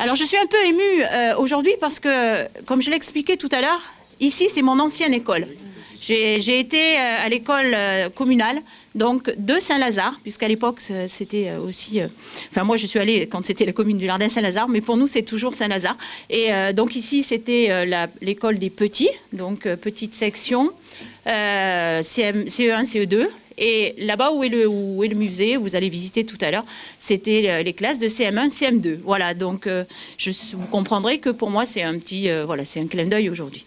Alors je suis un peu émue euh, aujourd'hui parce que, comme je l'expliquais tout à l'heure, ici c'est mon ancienne école. J'ai été euh, à l'école euh, communale, donc de Saint-Lazare, puisqu'à l'époque c'était aussi. enfin, moi je suis allée quand c'était la commune du Lardin Saint-Lazare, mais pour nous c'est toujours Saint-Lazare. Et donc ici c'était l'école des petits, donc petite section, CE1, CE2. Et là-bas où, est le, musée, vous allez visiter tout à l'heure, c'était les classes de CM1, CM2. Voilà, donc je, vous comprendrez que pour moi c'est un petit, voilà, c'est un clin d'œil aujourd'hui.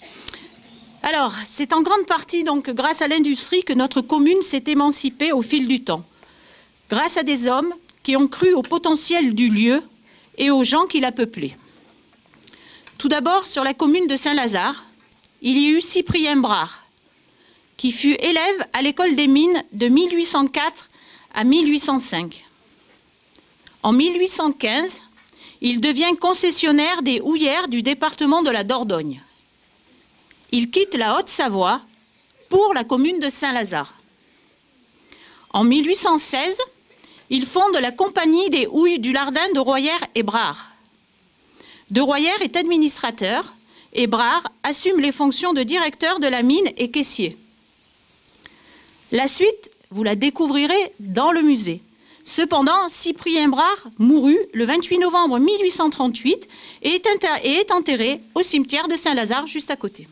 Alors, c'est en grande partie donc grâce à l'industrie que notre commune s'est émancipée au fil du temps. Grâce à des hommes qui ont cru au potentiel du lieu et aux gens qui la peuplaient. Tout d'abord, sur la commune de Saint-Lazare, il y eut Cyprien Brard, qui fut élève à l'école des mines de 1804 à 1805. En 1815, il devient concessionnaire des houillères du département de la Dordogne il quitte la Haute-Savoie pour la commune de Saint-Lazare. En 1816, il fonde la Compagnie des houilles du Lardin de Royer et Brard. De Royer est administrateur et Brard assume les fonctions de directeur de la mine et caissier. La suite, vous la découvrirez dans le musée. Cependant, Cyprien Brard mourut le 28 novembre 1838 et est enterré au cimetière de Saint-Lazare juste à côté.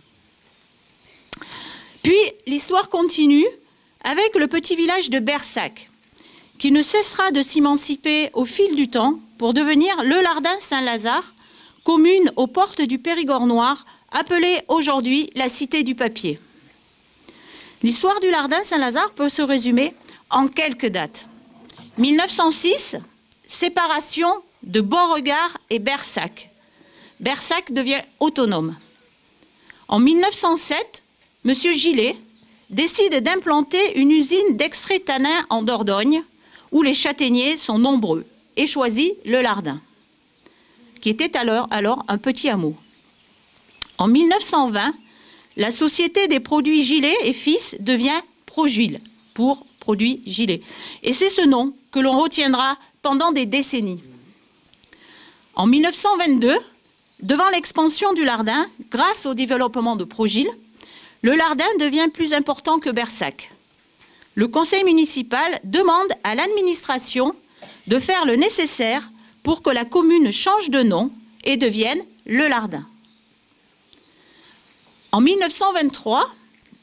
Puis l'histoire continue avec le petit village de Bersac, qui ne cessera de s'émanciper au fil du temps pour devenir le Lardin Saint-Lazare, commune aux portes du Périgord noir, appelée aujourd'hui la Cité du Papier. L'histoire du Lardin Saint-Lazare peut se résumer en quelques dates. 1906, séparation de Beauregard et Bersac. Bersac devient autonome. En 1907, M. Gillet décide d'implanter une usine d'extrait tanin en Dordogne, où les châtaigniers sont nombreux, et choisit le Lardin, qui était alors, alors un petit hameau. En 1920, la société des produits Gillet et Fils devient Progil, pour produits Gillet. Et c'est ce nom que l'on retiendra pendant des décennies. En 1922, devant l'expansion du Lardin, grâce au développement de Progil, le Lardin devient plus important que Bersac. Le conseil municipal demande à l'administration de faire le nécessaire pour que la commune change de nom et devienne le Lardin. En 1923,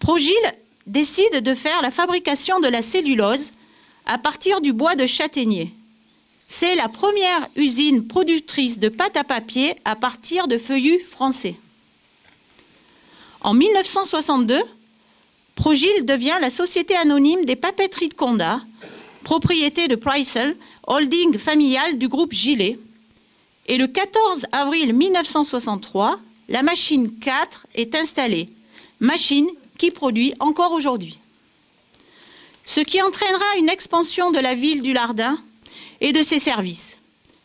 Progil décide de faire la fabrication de la cellulose à partir du bois de châtaignier. C'est la première usine productrice de pâte à papier à partir de feuillus français. En 1962, Progil devient la société anonyme des papeteries de Condat, propriété de Pricel, holding familial du groupe Gilet. Et le 14 avril 1963, la machine 4 est installée, machine qui produit encore aujourd'hui. Ce qui entraînera une expansion de la ville du Lardin et de ses services.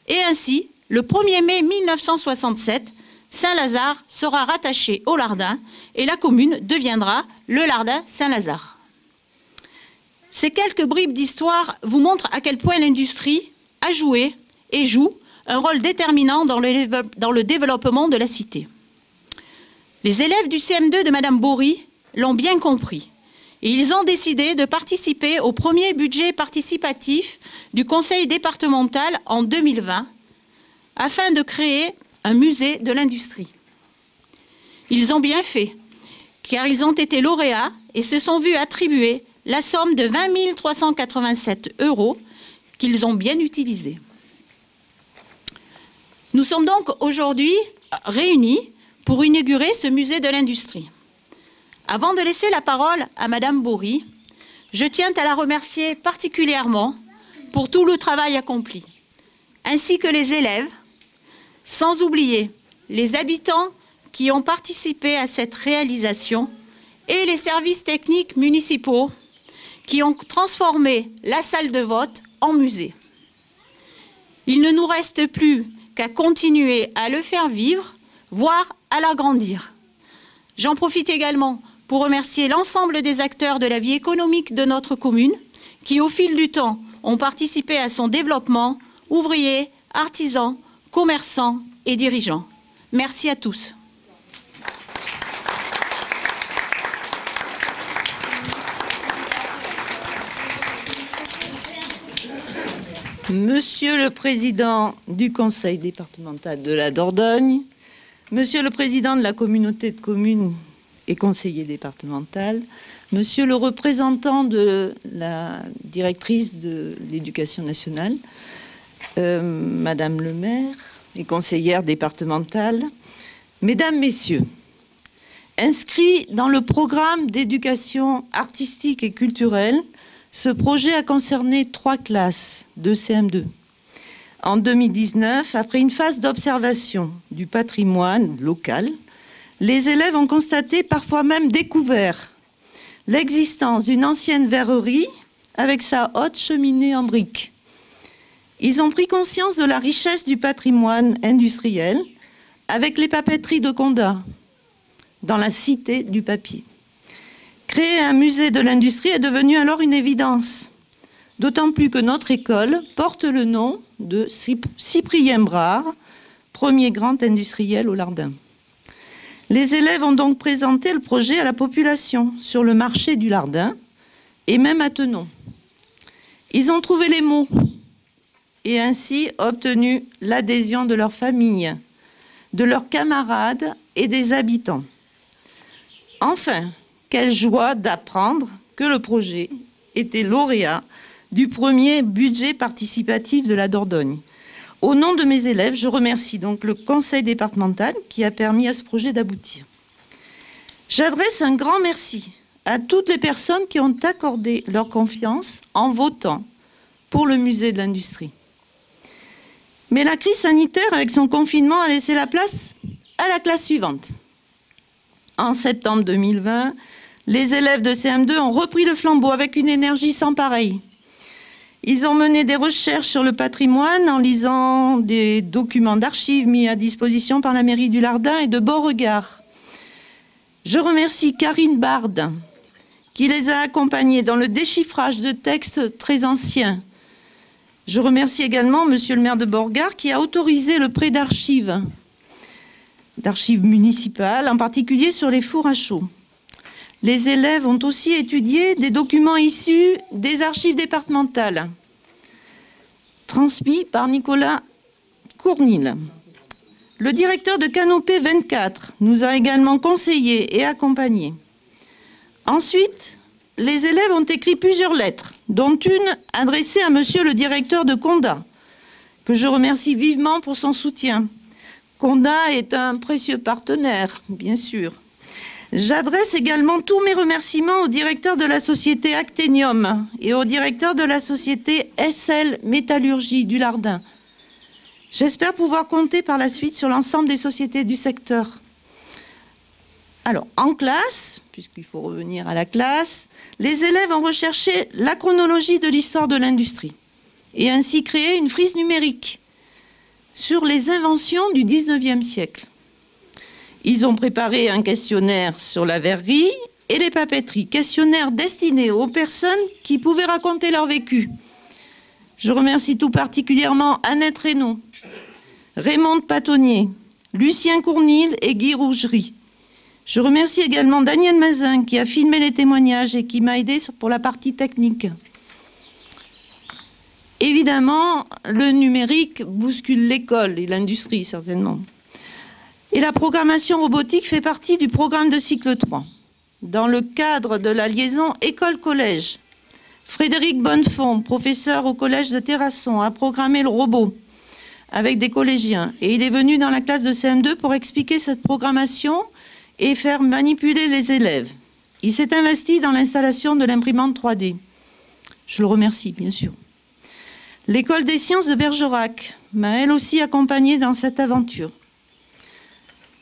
Et ainsi, le 1er mai 1967, Saint-Lazare sera rattaché au Lardin et la commune deviendra le Lardin Saint-Lazare. Ces quelques bribes d'histoire vous montrent à quel point l'industrie a joué et joue un rôle déterminant dans le, développement de la cité. Les élèves du CM2 de Madame Bory l'ont bien compris et ils ont décidé de participer au premier budget participatif du conseil départemental en 2020 afin de créer un musée de l'industrie. Ils ont bien fait, car ils ont été lauréats et se sont vus attribuer la somme de 20 387 euros qu'ils ont bien utilisés. Nous sommes donc aujourd'hui réunis pour inaugurer ce musée de l'industrie. Avant de laisser la parole à Madame Bourri, je tiens à la remercier particulièrement pour tout le travail accompli, ainsi que les élèves sans oublier les habitants qui ont participé à cette réalisation et les services techniques municipaux qui ont transformé la salle de vote en musée. Il ne nous reste plus qu'à continuer à le faire vivre, voire à l'agrandir. J'en profite également pour remercier l'ensemble des acteurs de la vie économique de notre commune qui, au fil du temps, ont participé à son développement, ouvriers, artisans, commerçants et dirigeants. Merci à tous. Monsieur le Président du Conseil départemental de la Dordogne, Monsieur le Président de la communauté de communes et conseiller départemental, Monsieur le représentant de la directrice de l'éducation nationale, euh, Madame le maire et conseillère départementale, Mesdames, Messieurs, inscrit dans le programme d'éducation artistique et culturelle ce projet a concerné trois classes de CM2. En 2019, après une phase d'observation du patrimoine local, les élèves ont constaté, parfois même découvert, l'existence d'une ancienne verrerie avec sa haute cheminée en briques. Ils ont pris conscience de la richesse du patrimoine industriel avec les papeteries de Condat, dans la cité du papier. Créer un musée de l'industrie est devenu alors une évidence, d'autant plus que notre école porte le nom de Cyprien Brard, premier grand industriel au Lardin. Les élèves ont donc présenté le projet à la population sur le marché du Lardin et même à Tenon. Ils ont trouvé les mots et ainsi obtenu l'adhésion de leur famille, de leurs camarades et des habitants. Enfin, quelle joie d'apprendre que le projet était lauréat du premier budget participatif de la Dordogne. Au nom de mes élèves, je remercie donc le conseil départemental qui a permis à ce projet d'aboutir. J'adresse un grand merci à toutes les personnes qui ont accordé leur confiance en votant pour le musée de l'industrie. Mais la crise sanitaire, avec son confinement, a laissé la place à la classe suivante. En septembre 2020, les élèves de CM2 ont repris le flambeau avec une énergie sans pareille. Ils ont mené des recherches sur le patrimoine en lisant des documents d'archives mis à disposition par la mairie du Lardin et de Beauregard. Je remercie Karine Bard qui les a accompagnés dans le déchiffrage de textes très anciens. Je remercie également Monsieur le maire de Beauregard qui a autorisé le prêt d'archives, d'archives municipales, en particulier sur les fours à chaud. Les élèves ont aussi étudié des documents issus des archives départementales, transmis par Nicolas Cournil. Le directeur de Canopée 24 nous a également conseillé et accompagné. Ensuite, les élèves ont écrit plusieurs lettres, dont une adressée à monsieur le directeur de Conda, que je remercie vivement pour son soutien. Conda est un précieux partenaire, bien sûr. J'adresse également tous mes remerciements au directeur de la société Actenium et au directeur de la société SL Métallurgie du Lardin. J'espère pouvoir compter par la suite sur l'ensemble des sociétés du secteur. Alors, en classe, puisqu'il faut revenir à la classe, les élèves ont recherché la chronologie de l'histoire de l'industrie et ainsi créé une frise numérique sur les inventions du 19e siècle. Ils ont préparé un questionnaire sur la verrerie et les papeteries, questionnaire destiné aux personnes qui pouvaient raconter leur vécu. Je remercie tout particulièrement Annette Reynaud, Raymond Patonnier, Lucien Cournil et Guy Rougerie. Je remercie également Daniel Mazin qui a filmé les témoignages et qui m'a aidé pour la partie technique. Évidemment, le numérique bouscule l'école et l'industrie certainement. Et la programmation robotique fait partie du programme de cycle 3. Dans le cadre de la liaison école-collège, Frédéric Bonnefond, professeur au collège de Terrasson, a programmé le robot avec des collégiens. Et il est venu dans la classe de CM2 pour expliquer cette programmation et faire manipuler les élèves. Il s'est investi dans l'installation de l'imprimante 3D. Je le remercie, bien sûr. L'école des sciences de Bergerac m'a elle aussi accompagné dans cette aventure.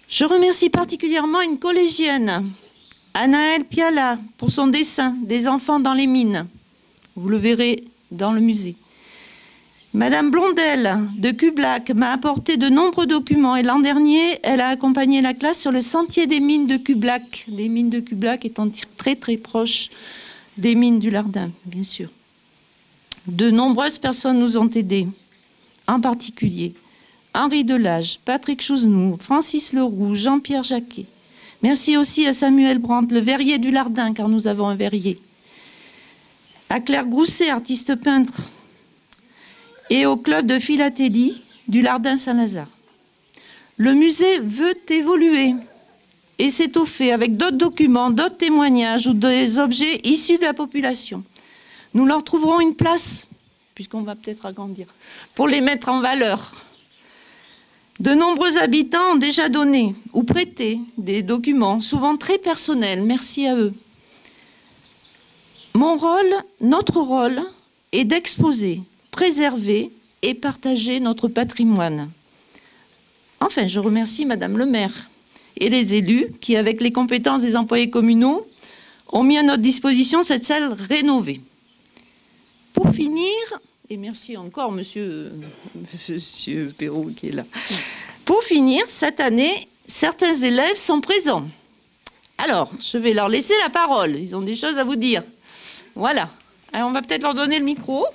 Je remercie particulièrement une collégienne, Anaëlle Piala, pour son dessin des enfants dans les mines. Vous le verrez dans le musée. Madame Blondel de Cublac m'a apporté de nombreux documents et l'an dernier, elle a accompagné la classe sur le sentier des mines de Cublac, les mines de Cublac étant très très proches des mines du Lardin, bien sûr. De nombreuses personnes nous ont aidés, en particulier Henri Delage, Patrick Chouzenou, Francis Leroux, Jean-Pierre Jacquet. Merci aussi à Samuel Brandt, le verrier du Lardin, car nous avons un verrier. À Claire Grousset, artiste peintre. Et au club de philatélie du Lardin Saint-Lazare. Le musée veut évoluer et s'étoffer avec d'autres documents, d'autres témoignages ou des objets issus de la population. Nous leur trouverons une place, puisqu'on va peut-être agrandir, pour les mettre en valeur. De nombreux habitants ont déjà donné ou prêté des documents, souvent très personnels. Merci à eux. Mon rôle, notre rôle, est d'exposer, préserver et partager notre patrimoine. Enfin, je remercie Madame le maire et les élus qui, avec les compétences des employés communaux, ont mis à notre disposition cette salle rénovée. Pour finir, et merci encore Monsieur, Monsieur Perrault qui est là. Pour finir, cette année, certains élèves sont présents. Alors, je vais leur laisser la parole. Ils ont des choses à vous dire. Voilà. Alors, on va peut-être leur donner le micro.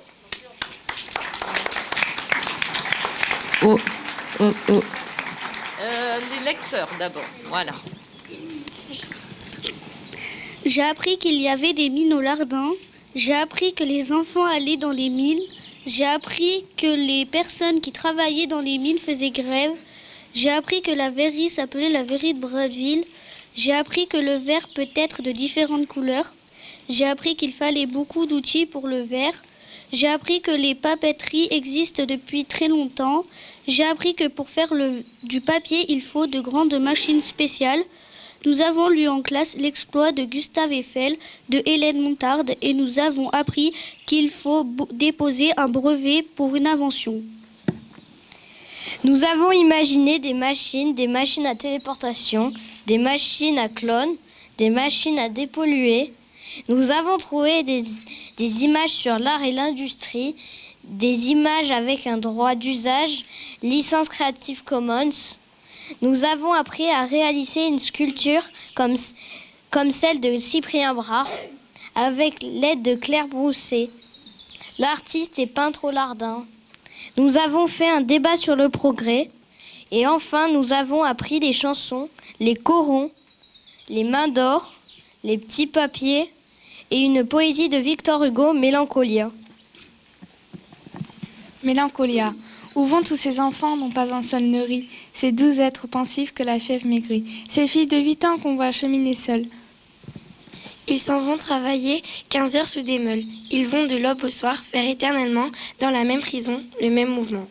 Oh, oh, oh. Euh, les lecteurs d'abord. Voilà. J'ai appris qu'il y avait des mines au Lardin. J'ai appris que les enfants allaient dans les mines. J'ai appris que les personnes qui travaillaient dans les mines faisaient grève. J'ai appris que la verrie s'appelait la verrie de Braville. J'ai appris que le verre peut être de différentes couleurs. J'ai appris qu'il fallait beaucoup d'outils pour le verre. J'ai appris que les papeteries existent depuis très longtemps. J'ai appris que pour faire du papier, il faut de grandes machines spéciales. Nous avons lu en classe l'exploit de Gustave Eiffel, de Hélène Montarde, et nous avons appris qu'il faut déposer un brevet pour une invention. Nous avons imaginé des machines, des machines à téléportation, des machines à clones, des machines à dépolluer. Nous avons trouvé des, des images sur l'art et l'industrie, des images avec un droit d'usage, licence Creative Commons. Nous avons appris à réaliser une sculpture comme, celle de Cyprien Brard avec l'aide de Claire Brousset. L'artiste est peintre au lardin. Nous avons fait un débat sur le progrès. Et enfin, nous avons appris les chansons, les corons, les mains d'or, les petits papiers et une poésie de Victor Hugo, Mélancolia. Mélancolia. Où vont tous ces enfants n'ont pas un seul neuri Ces douze êtres pensifs que la fièvre maigrit. Ces filles de huit ans qu'on voit cheminer seules. Ils s'en vont travailler 15 heures sous des meules. Ils vont de l'aube au soir faire éternellement dans la même prison le même mouvement.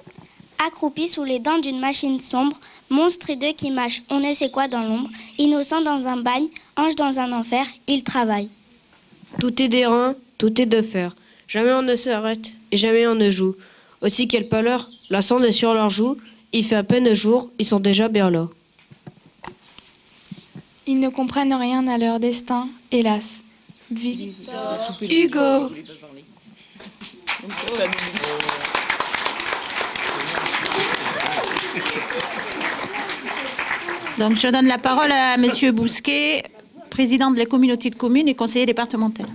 Accroupis sous les dents d'une machine sombre, monstre et deux qui mâchent on ne sait quoi dans l'ombre, innocent dans un bagne, ange dans un enfer, ils travaillent. Tout est d'airain, tout est de fer. Jamais on ne s'arrête et jamais on ne joue. Aussi quelle pâleur, la sonde est sur leurs joues, il fait à peine jour, ils sont déjà bien là. Ils ne comprennent rien à leur destin, hélas. Victor Hugo. Donc je donne la parole à Monsieur Bousquet, président de la communauté de communes et conseiller départemental.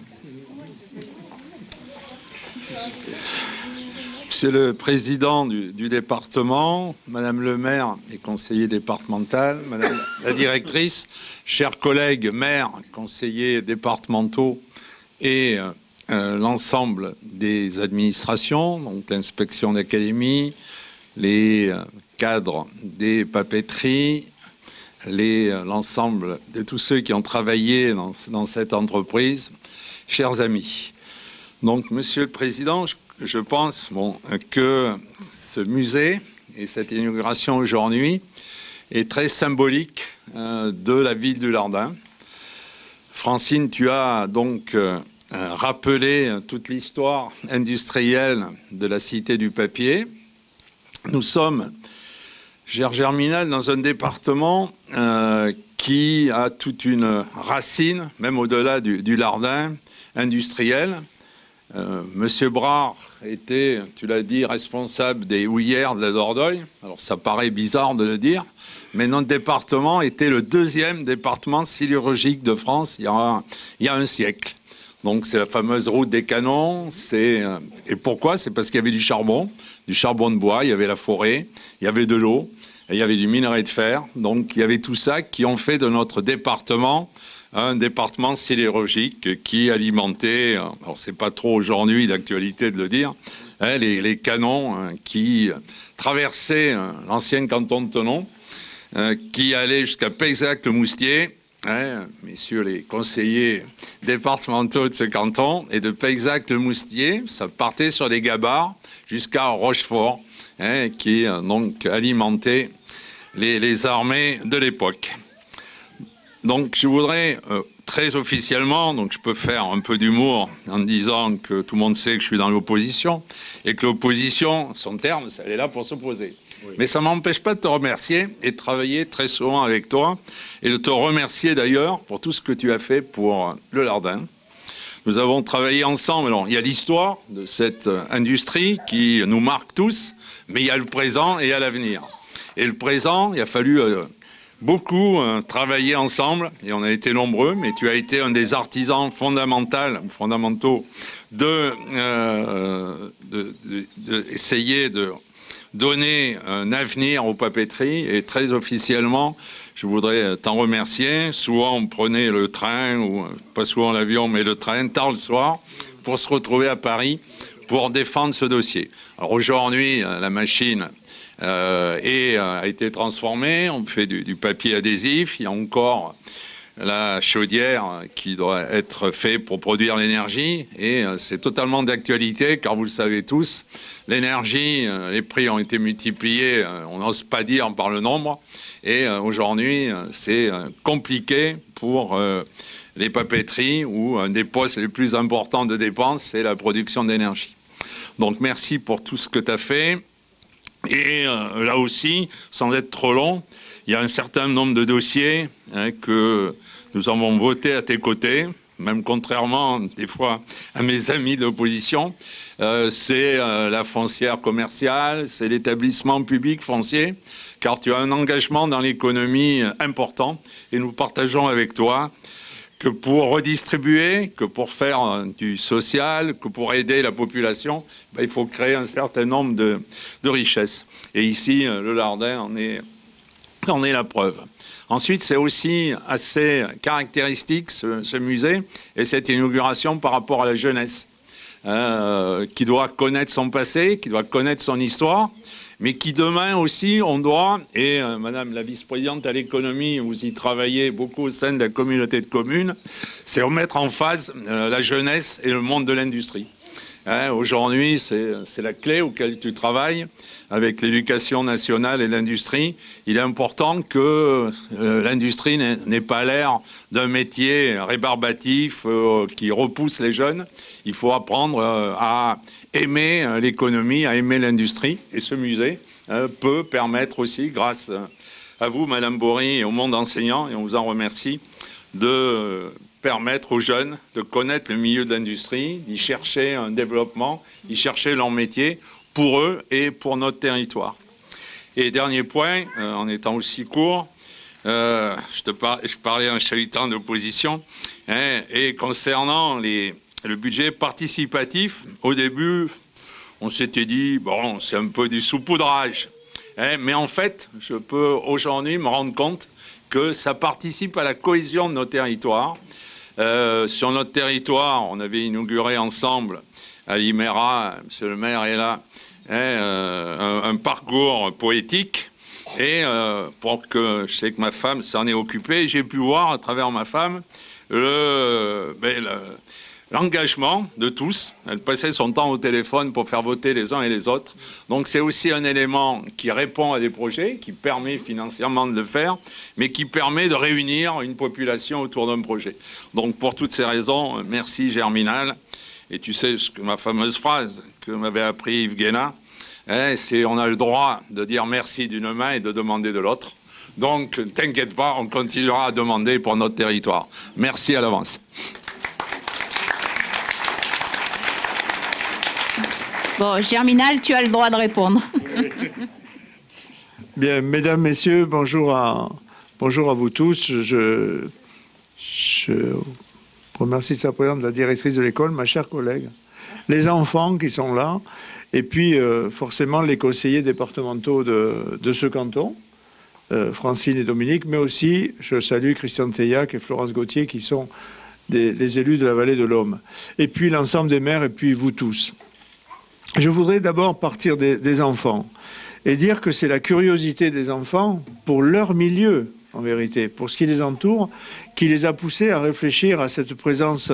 Monsieur le président du, département, Madame le maire et conseiller départemental, Madame la directrice, chers collègues maires, conseillers départementaux et euh, l'ensemble des administrations, donc l'inspection d'académie, les euh, cadres des papeteries, l'ensemble de tous ceux qui ont travaillé dans, dans cette entreprise, chers amis. Donc, Monsieur le Président, je je pense que ce musée et cette inauguration aujourd'hui est très symbolique euh, de la ville du Lardin. Francine, tu as donc euh, rappelé toute l'histoire industrielle de la cité du papier. Nous sommes, cher Germinal, dans un département euh, qui a toute une racine, même au-delà du, du Lardin, industriel. Euh, Monsieur Brard était, tu l'as dit, responsable des houillères de la Dordogne. Alors ça paraît bizarre de le dire, mais notre département était le deuxième département sidérurgique de France il y a un, siècle. Donc c'est la fameuse route des canons. C'est et pourquoi? C'est parce qu'il y avait du charbon, du charbon de bois, il y avait la forêt, il y avait de l'eau, il y avait du minerai de fer. Donc il y avait tout ça qui ont fait de notre département un département sidérurgique qui alimentait, alors c'est pas trop aujourd'hui d'actualité de le dire, hein, les, canons hein, qui traversaient hein, l'ancien canton de Tenon, qui allaient jusqu'à Paysac-le-Moustier, messieurs les conseillers départementaux de ce canton, et de Paysac-le-Moustier, ça partait sur des gabarres jusqu'à Rochefort, qui donc alimentait les armées de l'époque. Donc je voudrais euh, très officiellement, donc je peux faire un peu d'humour en disant que tout le monde sait que je suis dans l'opposition et que l'opposition, son terme, elle est là pour s'opposer. Mais ça ne m'empêche pas de te remercier et de travailler très souvent avec toi et de te remercier d'ailleurs pour tout ce que tu as fait pour le Lardin. Nous avons travaillé ensemble. Alors, il y a l'histoire de cette euh, industrie qui nous marque tous, mais il y a le présent et il y a l'avenir. Et le présent, il a fallu euh, beaucoup euh, travaillé ensemble et on a été nombreux, mais tu as été un des artisans fondamentaux, euh, de, de, essayer de donner un avenir aux papeteries et très officiellement, je voudrais t'en remercier. Souvent, on prenait le train, ou pas souvent l'avion, mais le train, tard le soir, pour se retrouver à Paris pour défendre ce dossier. Alors aujourd'hui, la machine euh, et euh, a été transformé. On fait du, papier adhésif. Il y a encore la chaudière qui doit être faite pour produire l'énergie. Et euh, c'est totalement d'actualité car vous le savez tous, l'énergie, les prix ont été multipliés, on n'ose pas dire par le nombre. Et aujourd'hui, c'est compliqué pour les papeteries où un des postes les plus importants de dépenses, c'est la production d'énergie. Donc merci pour tout ce que tu as fait. Et euh, là aussi, sans être trop long, il y a un certain nombre de dossiers hein, que nous avons votés à tes côtés, même contrairement des fois à mes amis d'opposition. Euh, c'est euh, la foncière commerciale, c'est l'établissement public foncier, car tu as un engagement dans l'économie important et nous partageons avec toi que pour redistribuer, que pour faire du social, que pour aider la population, ben, il faut créer un certain nombre de, richesses. Et ici, euh, le Lardin en est, la preuve. Ensuite, c'est aussi assez caractéristique ce, musée et cette inauguration par rapport à la jeunesse, euh, qui doit connaître son passé, qui doit connaître son histoire, mais qui demain aussi, on doit, et euh, Madame la vice-présidente à l'économie, vous y travaillez beaucoup au sein de la communauté de communes, c'est remettre en phase euh, la jeunesse et le monde de l'industrie. Hein, aujourd'hui, c'est la clé auquel tu travailles avec l'éducation nationale et l'industrie. Il est important que euh, l'industrie n'ait pas l'air d'un métier rébarbatif qui repousse les jeunes. Il faut apprendre à aimer euh, l'économie, à aimer l'industrie. Et ce musée euh, peut permettre aussi, grâce à vous, Madame Bory, et au monde enseignant, et on vous en remercie, de permettre aux jeunes de connaître le milieu de l'industrie, d'y chercher un développement, d'y chercher leur métier pour eux et pour notre territoire. Et dernier point, euh, en étant aussi court, je, te je parlais un chahutant d'opposition, hein, et concernant le budget participatif, au début, on s'était dit, bon, c'est un peu du saupoudrage. Hein, mais en fait, je peux aujourd'hui me rendre compte que ça participe à la cohésion de nos territoires. Euh, sur notre territoire, on avait inauguré ensemble à l'Iméra, monsieur le maire est là, hein, euh, un, parcours poétique. Et euh, pour que je sais que ma femme s'en est occupée, j'ai pu voir à travers ma femme ben, le l'engagement de tous. Elle passait son temps au téléphone pour faire voter les uns et les autres. Donc c'est aussi un élément qui répond à des projets, qui permet financièrement de le faire, mais qui permet de réunir une population autour d'un projet. Donc pour toutes ces raisons, merci Germinal. Et tu sais ce que ma fameuse phrase que m'avait appris Yves Guéna, hein, c'est on a le droit de dire merci d'une main et de demander de l'autre. Donc, t'inquiète pas, on continuera à demander pour notre territoire. Merci à l'avance. Bon, Germinal, tu as le droit de répondre. Bien, mesdames, messieurs, bonjour à, bonjour à vous tous. Je, remercie sa présence, la directrice de l'école, ma chère collègue, les enfants qui sont là, et puis euh, forcément les conseillers départementaux de, ce canton, euh, Francine et Dominique, mais aussi je salue Christian Teillac et Florence Gauthier qui sont des, les élus de la vallée de l'Homme, et puis l'ensemble des maires, et puis vous tous. Je voudrais d'abord partir des enfants et dire que c'est la curiosité des enfants pour leur milieu, en vérité, pour ce qui les entoure, qui les a poussés à réfléchir à cette présence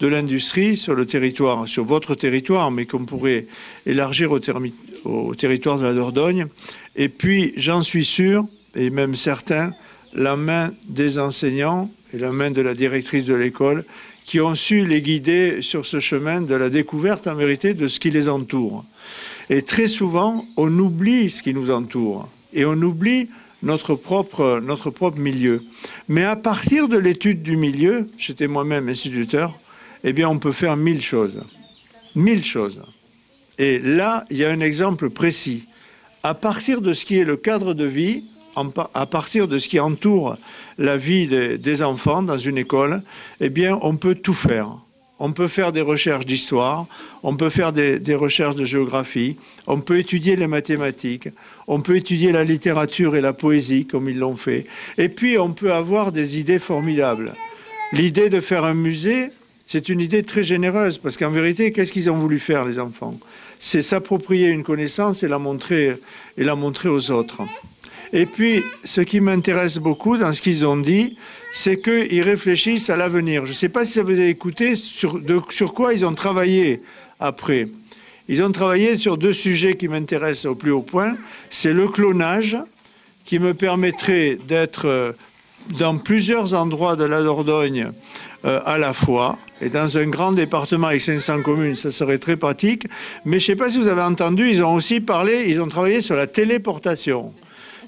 de l'industrie sur le territoire, sur votre territoire, mais qu'on pourrait élargir au, territoire de la Dordogne. Et puis, j'en suis sûr, et même certain, la main des enseignants et la main de la directrice de l'école qui ont su les guider sur ce chemin de la découverte, en vérité, de ce qui les entoure. Et très souvent, on oublie ce qui nous entoure et on oublie notre propre, milieu. Mais à partir de l'étude du milieu, j'étais moi-même instituteur, eh bien, on peut faire mille choses. Mille choses. Et là, il y a un exemple précis. À partir de ce qui est le cadre de vie, à partir de ce qui entoure la vie des, enfants dans une école, eh bien, on peut tout faire. On peut faire des recherches d'histoire, on peut faire des, recherches de géographie, on peut étudier les mathématiques, on peut étudier la littérature et la poésie comme ils l'ont fait. Et puis on peut avoir des idées formidables. L'idée de faire un musée, c'est une idée très généreuse parce qu'en vérité, qu'est-ce qu'ils ont voulu faire les enfants? C'est s'approprier une connaissance et la montrer et la montrer aux autres. Et puis, ce qui m'intéresse beaucoup dans ce qu'ils ont dit, c'est qu'ils réfléchissent à l'avenir. Je ne sais pas si vous a écouté sur, sur quoi ils ont travaillé après. Ils ont travaillé sur deux sujets qui m'intéressent au plus haut point. C'est le clonage, qui me permettrait d'être euh, dans plusieurs endroits de la Dordogne euh, à la fois. Et dans un grand département avec 500 communes, ça serait très pratique. Mais je ne sais pas si vous avez entendu, ils ont aussi parlé, ils ont travaillé sur la téléportation.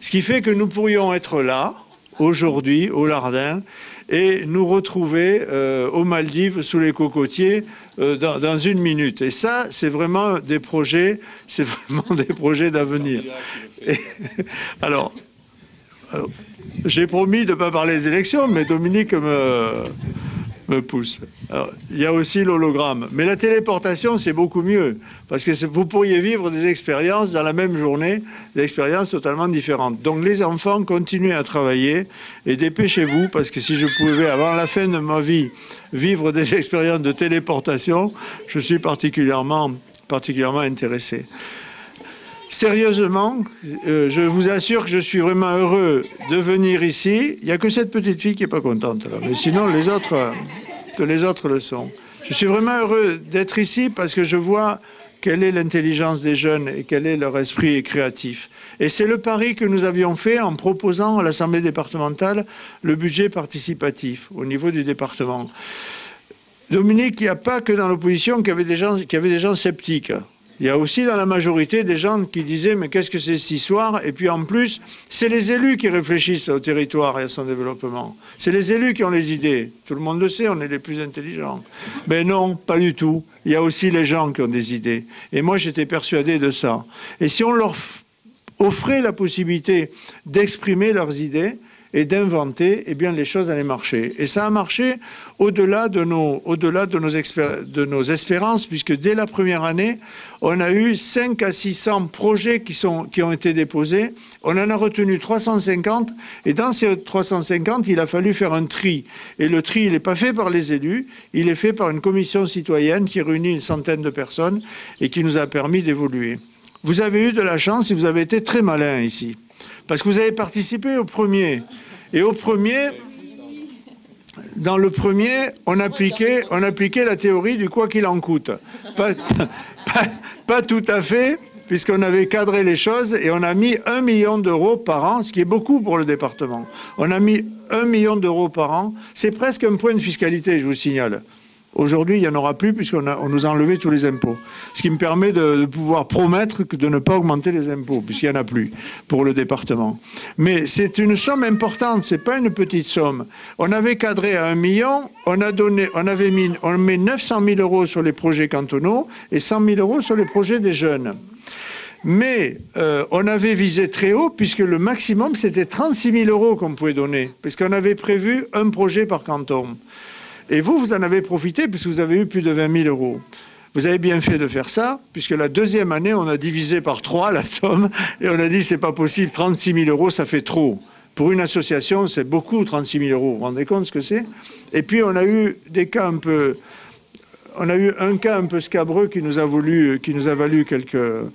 Ce qui fait que nous pourrions être là, aujourd'hui, au Lardin, et nous retrouver euh, aux Maldives sous les cocotiers euh, dans, une minute. Et ça, c'est vraiment des projets, c'est vraiment des projets d'avenir. alors, alors j'ai promis de ne pas parler des élections, mais Dominique me, me pousse. il y a aussi l'hologramme. Mais la téléportation, c'est beaucoup mieux. Parce que vous pourriez vivre des expériences dans la même journée, des expériences totalement différentes. Donc les enfants, continuez à travailler et dépêchez-vous, parce que si je pouvais, avant la fin de ma vie, vivre des expériences de téléportation, je suis particulièrement, particulièrement intéressé. Sérieusement, euh, je vous assure que je suis vraiment heureux de venir ici. Il n'y a que cette petite fille qui n'est pas contente, là. mais sinon les autres, euh, les autres le sont. Je suis vraiment heureux d'être ici parce que je vois quelle est l'intelligence des jeunes et quel est leur esprit créatif. Et c'est le pari que nous avions fait en proposant à l'Assemblée départementale le budget participatif au niveau du département. Dominique, il n'y a pas que dans l'opposition qu'il y avait des gens, qu'il y avait des gens sceptiques. Il y a aussi dans la majorité des gens qui disaient mais qu'est-ce que c'est cette histoire? Et puis en plus, c'est les élus qui réfléchissent au territoire et à son développement. C'est les élus qui ont les idées. Tout le monde le sait, on est les plus intelligents. Mais non, pas du tout. Il y a aussi les gens qui ont des idées. Et moi, j'étais persuadé de ça. Et si on leur offrait la possibilité d'exprimer leurs idées, et d'inventer, eh bien, les choses allaient marcher. Et ça a marché au-delà de nos, au-delà de nos espérances, puisque dès la première année, on a eu 5 à 600 projets qui, sont, qui ont été déposés. On en a retenu 350, et dans ces 350, il a fallu faire un tri. Et le tri, il n'est pas fait par les élus, il est fait par une commission citoyenne qui réunit une centaine de personnes et qui nous a permis d'évoluer. Vous avez eu de la chance et vous avez été très malin ici. Parce que vous avez participé au premier. Et au premier, dans le premier, on appliquait, la théorie du quoi qu'il en coûte. Pas, pas, tout à fait, puisqu'on avait cadré les choses et on a mis un million d'euros par an, ce qui est beaucoup pour le département. On a mis un million d'euros par an. C'est presque un point de fiscalité, je vous signale. Aujourd'hui, il n'y en aura plus puisqu'on on nous a enlevé tous les impôts. Ce qui me permet de, pouvoir promettre de ne pas augmenter les impôts puisqu'il n'y en a plus pour le département. Mais c'est une somme importante, ce n'est pas une petite somme. On avait cadré à un million, on, avait mis met 900 000 euros sur les projets cantonaux et 100 000 euros sur les projets des jeunes. Mais euh, on avait visé très haut puisque le maximum c'était 36 000 euros qu'on pouvait donner, puisqu'on avait prévu un projet par canton. Et vous, vous en avez profité puisque vous avez eu plus de 20 000 euros. Vous avez bien fait de faire ça, puisque la deuxième année, on a divisé par trois la somme et on a dit c'est pas possible, 36 000 euros, ça fait trop. Pour une association, c'est beaucoup, 36 000 euros. Vous vous rendez compte ce que c'est? Et puis, on a eu des cas un peu. On a eu un cas un peu scabreux qui nous a, voulu, qui nous a valu quelques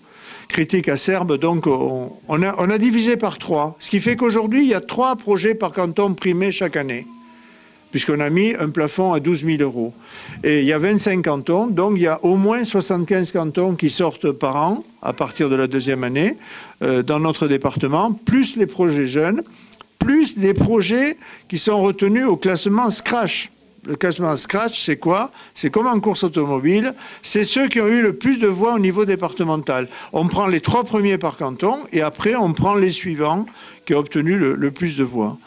critiques acerbes. Donc, on, a, on a divisé par trois. Ce qui fait qu'aujourd'hui, il y a trois projets par canton primés chaque année puisqu'on a mis un plafond à 12 000 euros. Et il y a 25 cantons, donc il y a au moins 75 cantons qui sortent par an à partir de la deuxième année euh, dans notre département, plus les projets jeunes plus des projets qui sont retenus au classement Scratch. Le classement Scratch, c'est quoi? C'est comme en course automobile, c'est ceux qui ont eu le plus de voix au niveau départemental. On prend les trois premiers par canton et après on prend les suivants qui ont obtenu le, le plus de voix.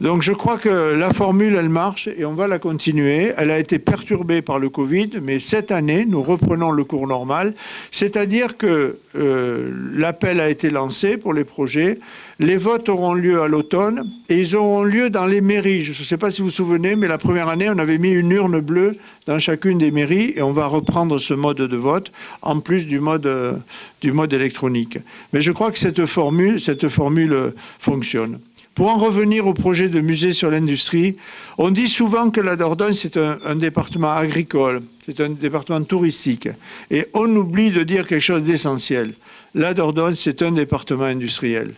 Donc je crois que la formule, elle marche et on va la continuer. Elle a été perturbée par le Covid, mais cette année, nous reprenons le cours normal. C'est-à-dire que euh, l'appel a été lancé pour les projets. Les votes auront lieu à l'automne et ils auront lieu dans les mairies. Je ne sais pas si vous vous souvenez, mais la première année, on avait mis une urne bleue dans chacune des mairies et on va reprendre ce mode de vote en plus du mode, euh, du mode électronique. Mais je crois que cette formule, cette formule fonctionne. Pour en revenir au projet de musée sur l'industrie, on dit souvent que la Dordogne, c'est un, département agricole, c'est un département touristique. Et on oublie de dire quelque chose d'essentiel. La Dordogne, c'est un département industriel.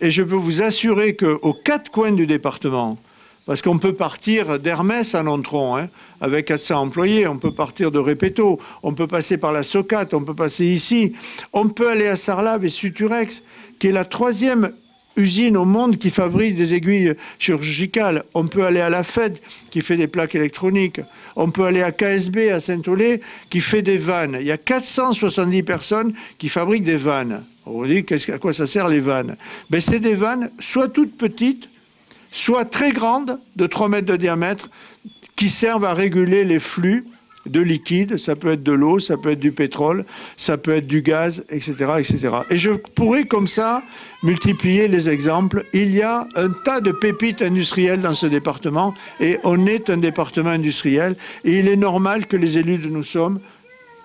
Et je peux vous assurer qu'aux quatre coins du département, parce qu'on peut partir d'Hermès à Nontron, hein, avec 400 employés, on peut partir de Répéto, on peut passer par la Socate, on peut passer ici, on peut aller à Sarlave et Suturex, qui est la troisième usine au monde qui fabrique des aiguilles chirurgicales. On peut aller à la FED qui fait des plaques électroniques. On peut aller à KSB à Saint-Olé qui fait des vannes. Il y a 470 personnes qui fabriquent des vannes. On dit à quoi ça sert les vannes? Ben, C'est des vannes soit toutes petites, soit très grandes, de 3 mètres de diamètre, qui servent à réguler les flux de liquide, ça peut être de l'eau, ça peut être du pétrole, ça peut être du gaz, etc., etc. Et je pourrais comme ça multiplier les exemples. Il y a un tas de pépites industrielles dans ce département et on est un département industriel et il est normal que les élus de nous sommes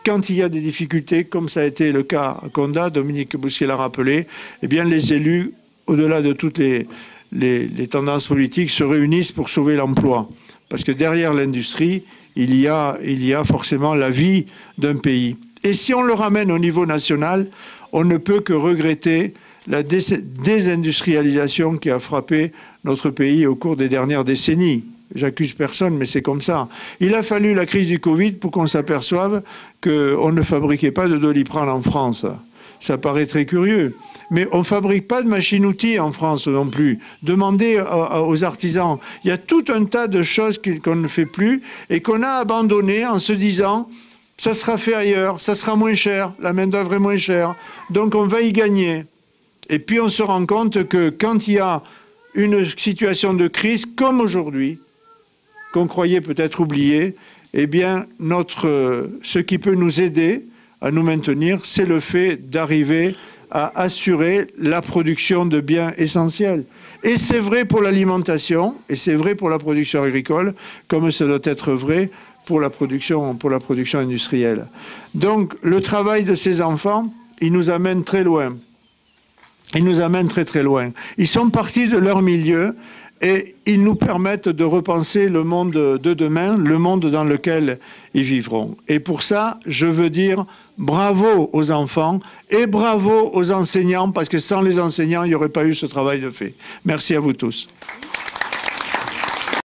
quand il y a des difficultés, comme ça a été le cas à Conda, Dominique Bousquet l'a rappelé, eh bien les élus, au-delà de toutes les, les, les tendances politiques, se réunissent pour sauver l'emploi. Parce que derrière l'industrie, il y a, forcément la vie d'un pays. Et si on le ramène au niveau national, on ne peut que regretter la désindustrialisation qui a frappé notre pays au cours des dernières décennies. J'accuse personne, mais c'est comme ça. Il a fallu la crise du Covid pour qu'on s'aperçoive qu'on ne fabriquait pas de doliprane en France. Ça paraît très curieux. Mais on ne fabrique pas de machines-outils en France non plus. Demandez aux artisans. Il y a tout un tas de choses qu'on ne fait plus et qu'on a abandonnées en se disant ça sera fait ailleurs, ça sera moins cher, la main-d'œuvre est moins chère, donc on va y gagner. Et puis on se rend compte que quand il y a une situation de crise comme aujourd'hui, qu'on croyait peut-être oublier, eh bien, notre, ce qui peut nous aider à nous maintenir, c'est le fait d'arriver à assurer la production de biens essentiels. Et c'est vrai pour l'alimentation, et c'est vrai pour la production agricole, comme ça doit être vrai pour la production, pour la production industrielle. Donc le travail de ces enfants, il nous amène très loin. Il nous amène très très loin. Ils sont partis de leur milieu et ils nous permettent de repenser le monde de demain, le monde dans lequel ils vivront. Et pour ça, je veux dire bravo aux enfants et bravo aux enseignants, parce que sans les enseignants, il n'y aurait pas eu ce travail de fait. Merci à vous tous.